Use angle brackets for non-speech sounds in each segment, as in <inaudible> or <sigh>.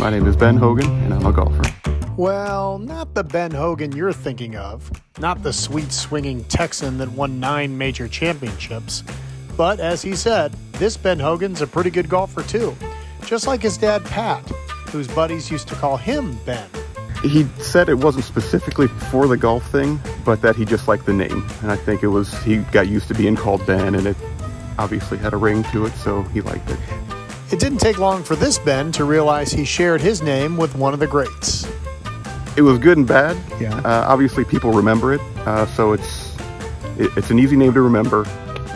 My name is Ben Hogan, and I'm a golfer. Well, not the Ben Hogan you're thinking of, not the sweet swinging Texan that won nine major championships. But as he said, this Ben Hogan's a pretty good golfer too, just like his dad Pat, whose buddies used to call him Ben. He said it wasn't specifically for the golf thing, but that he just liked the name. And I think it was, he got used to being called Ben, and it obviously had a ring to it, so he liked it. It didn't take long for this Ben to realize he shared his name with one of the greats. It was good and bad. Yeah. Uh, obviously, people remember it, uh, so it's it, it's an easy name to remember.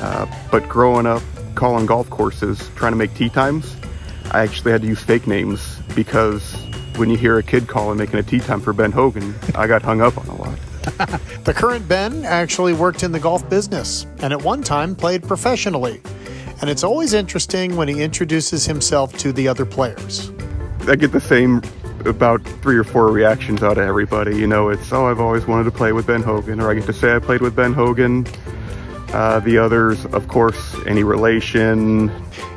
Uh, but growing up, calling golf courses, trying to make tee times, I actually had to use fake names because when you hear a kid calling making a tee time for Ben Hogan, I got hung up on a lot. <laughs> The current Ben actually worked in the golf business and at one time played professionally. And it's always interesting when he introduces himself to the other players. I get the same about three or four reactions out of everybody. You know, it's, oh, I've always wanted to play with Ben Hogan, or I get to say I played with Ben Hogan. Uh, the others, of course, any relation.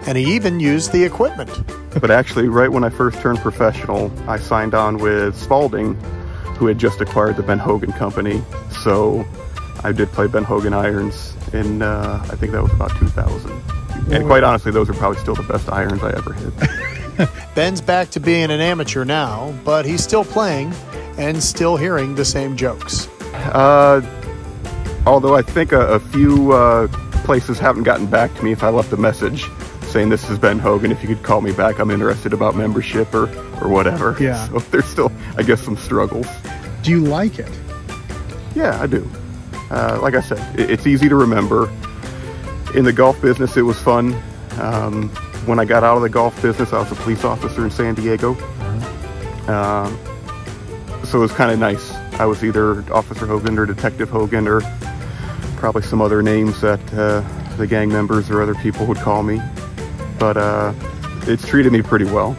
And he even used the equipment. But actually, right when I first turned professional, I signed on with Spalding, who had just acquired the Ben Hogan company. So I did play Ben Hogan irons in, uh, I think that was about 2000. And quite honestly, those are probably still the best irons I ever hit. <laughs> Ben's back to being an amateur now, but he's still playing and still hearing the same jokes. Uh, although I think a, a few uh, places haven't gotten back to me if I left a message saying this is Ben Hogan. If you could call me back, I'm interested about membership or, or whatever. Yeah. <laughs> So there's still, I guess, some struggles. Do you like it? Yeah, I do. Uh, like I said, it, it's easy to remember. In the golf business, it was fun. Um, when I got out of the golf business, I was a police officer in San Diego. Uh, so it was kind of nice. I was either Officer Hogan or Detective Hogan or probably some other names that uh, the gang members or other people would call me. But uh, it's treated me pretty well.